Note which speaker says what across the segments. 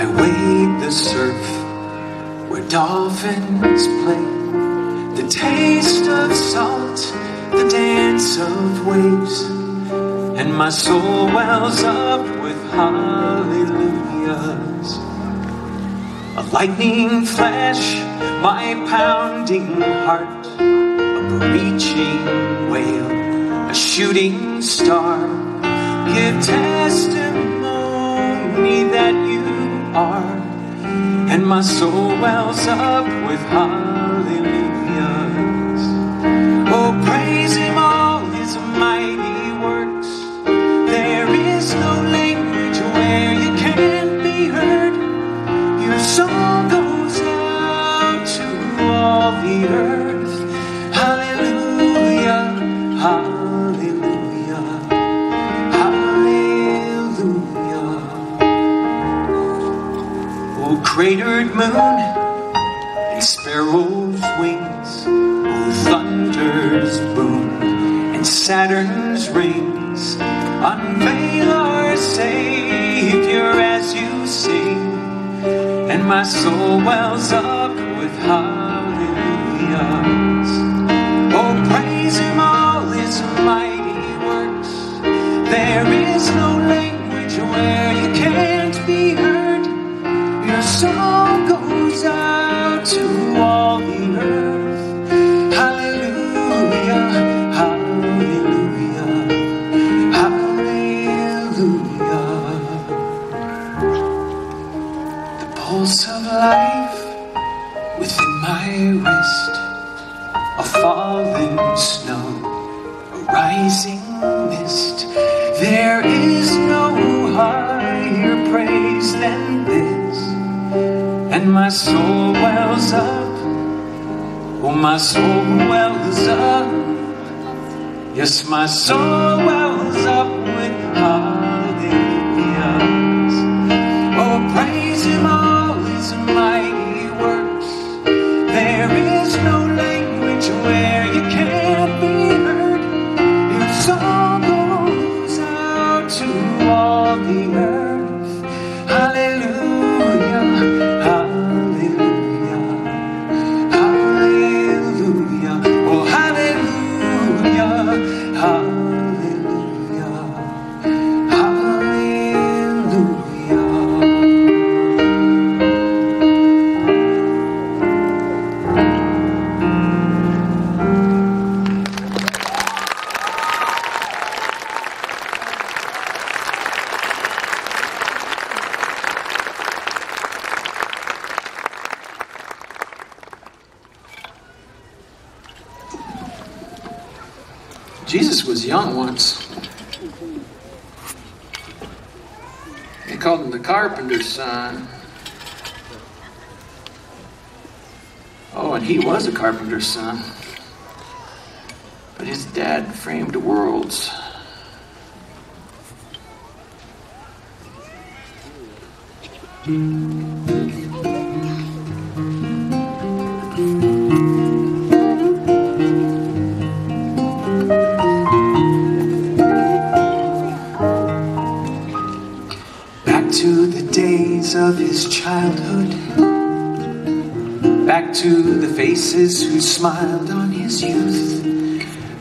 Speaker 1: I wade the surf where dolphins play. The taste of salt, the dance of waves. And my soul wells up with hallelujahs. A lightning flash, my pounding heart, a breaching whale, a shooting star. Give testimony that you are, and my soul wells up with hallelujahs. Sparrows' wings. Oh, thunder's boom and Saturn's rings. Unveil our Savior as you sing and my soul wells up with hallelujahs. Pulse of life within my wrist, a falling snow, a rising mist. There is no higher praise than this, and my soul wells up. Oh, my soul wells up. Yes, my soul wells up all was young once. They called him the carpenter's son. Oh, and he was a carpenter's son. But his dad framed worlds. Back to the faces who smiled on his youth.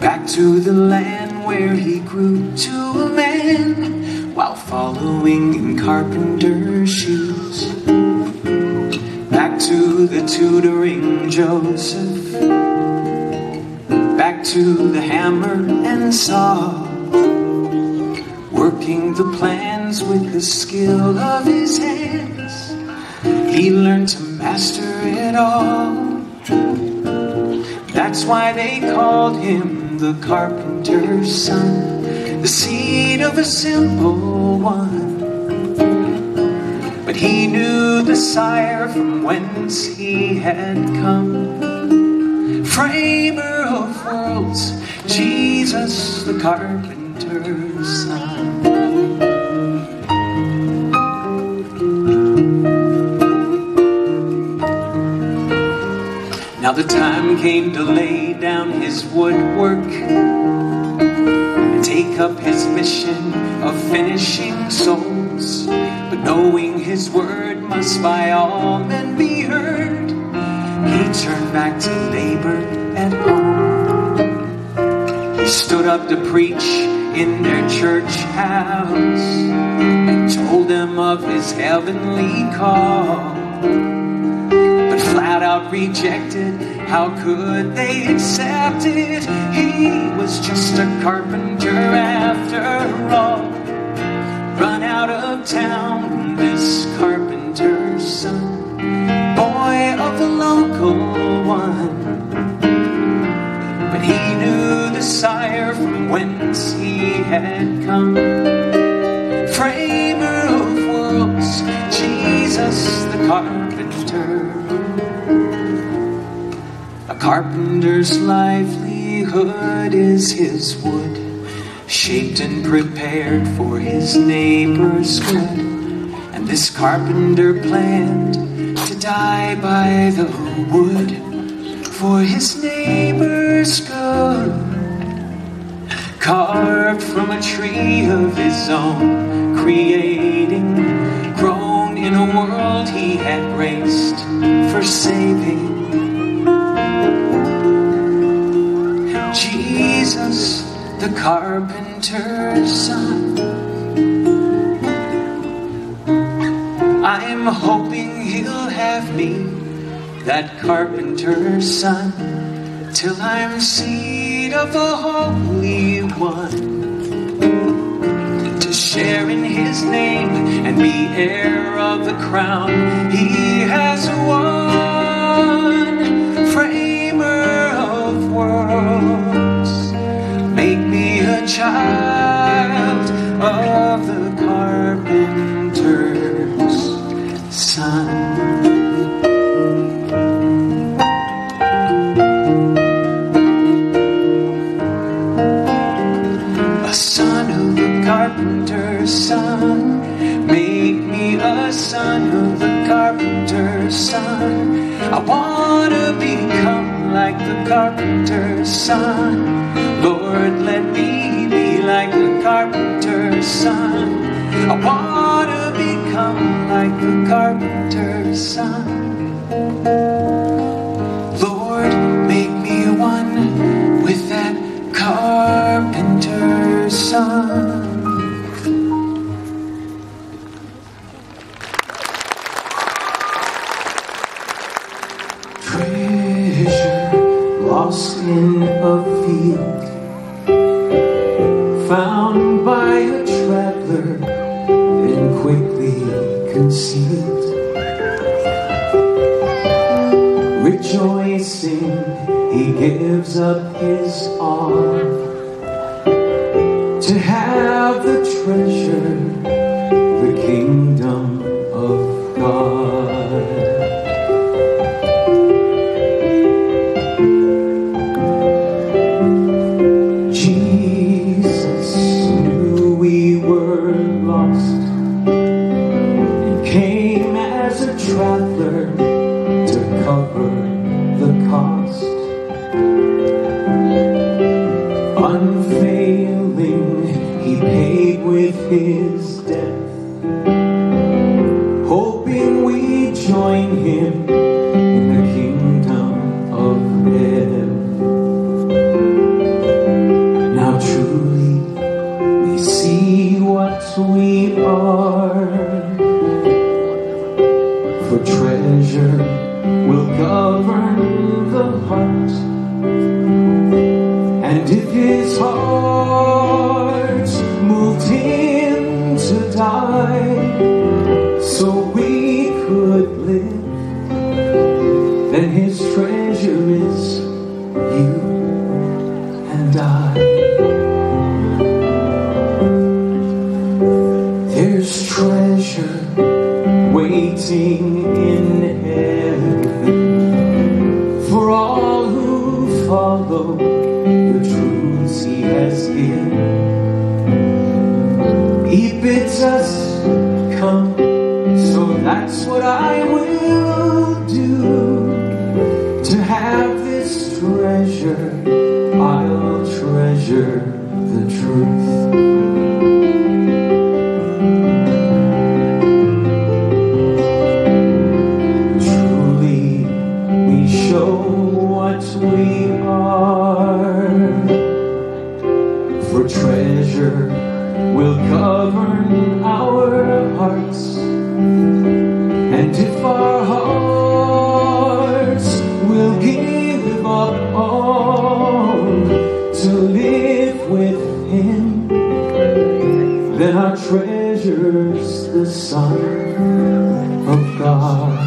Speaker 1: Back to the land where he grew to a man while following in carpenter's shoes. Back to the tutoring Joseph. Back to the hammer and saw working the plans with the skill of his hands. He learned to master it all. That's why they called him the carpenter's son, the seed of a simple one. But he knew the sire from whence he had come, framer of worlds, Jesus the carpenter's son. Now the time came to lay down his woodwork and take up his mission of finishing souls. But knowing his word must by all men be heard, he turned back to labor at home. He stood up to preach in their church house and told them of his heavenly call. But flat out rejected, how could they accept it? He was just a carpenter after all. Run out of town, this carpenter's son, boy of the local one. But he knew the sire from whence he had come. Framer of worlds, Jesus the carpenter. Carpenter's livelihood is his wood, shaped and prepared for his neighbor's good. And this carpenter planned to die by the wood for his neighbor's good. Carved from a tree of his own, creating, grown in a world he had graced for saving. Jesus, the carpenter's son. I'm hoping he'll have me, that carpenter's son, till I'm seed of the Holy One. To share in his name and be heir of the crown he has won. Child of the carpenter's son. A son of the carpenter's son. Make me a son of the carpenter's son. I wanna become like the carpenter's son. Son. I wanna become like the carpenter's son. Lord, make me one with that carpenter's son. Treasure lost in a field, Rejoicing, he gives up his all to have the treasure, the kingdom of God. Jesus knew we were lost traveler to cover the cost. Unfailing, he paid with his waiting in heaven for all who follow the truths he has given. He bids us come, so that's what I will do. To have the Son of God.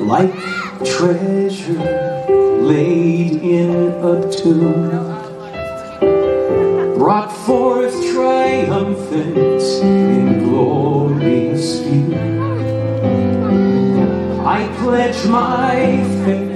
Speaker 1: Like treasure laid in a tomb, brought forth triumphant in glorious view. I pledge my faith